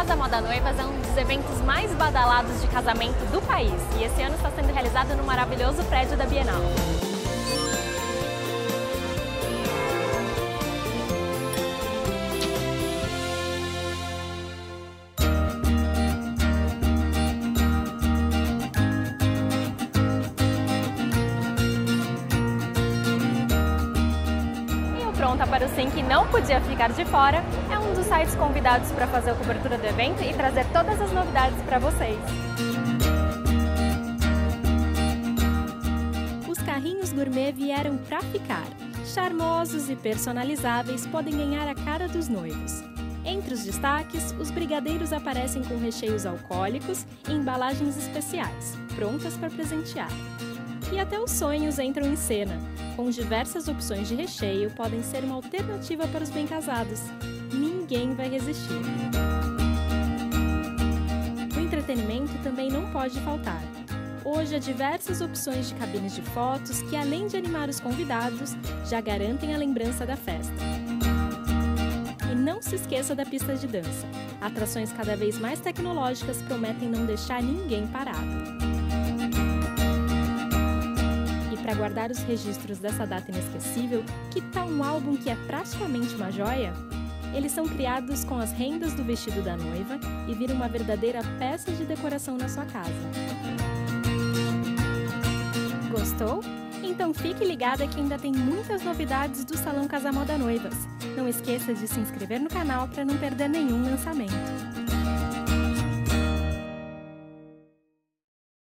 Casa Moda Noivas é um dos eventos mais badalados de casamento do país e esse ano está sendo realizado no maravilhoso prédio da Bienal. Pronta para o Sim que não podia ficar de fora, é um dos sites convidados para fazer a cobertura do evento e trazer todas as novidades para vocês. Os carrinhos gourmet vieram para ficar. Charmosos e personalizáveis podem ganhar a cara dos noivos. Entre os destaques, os brigadeiros aparecem com recheios alcoólicos e embalagens especiais, prontas para presentear. E até os sonhos entram em cena. Com diversas opções de recheio, podem ser uma alternativa para os bem-casados. Ninguém vai resistir. O entretenimento também não pode faltar. Hoje há diversas opções de cabines de fotos que, além de animar os convidados, já garantem a lembrança da festa. E não se esqueça da pista de dança. Atrações cada vez mais tecnológicas prometem não deixar ninguém parado para guardar os registros dessa data inesquecível, que tal um álbum que é praticamente uma joia? Eles são criados com as rendas do vestido da noiva e viram uma verdadeira peça de decoração na sua casa. Gostou? Então fique ligada que ainda tem muitas novidades do Salão Casa Moda Noivas. Não esqueça de se inscrever no canal para não perder nenhum lançamento.